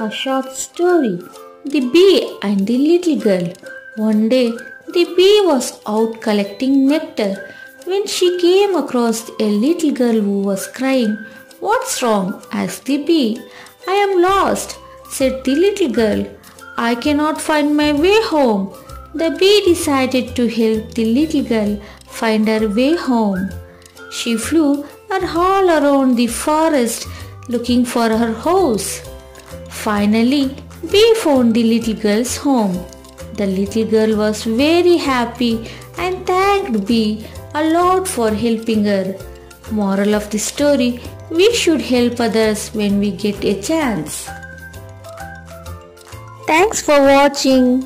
A short story The Bee and the Little Girl. One day, the bee was out collecting nectar when she came across a little girl who was crying. What's wrong? asked the bee. I am lost, said the little girl. I cannot find my way home. The bee decided to help the little girl find her way home. She flew all around the forest looking for her house. Finally, Bee found the little girl's home. The little girl was very happy and thanked Bee a lot for helping her. Moral of the story We should help others when we get a chance. Thanks for watching.